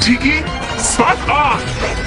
Tiki, spot on!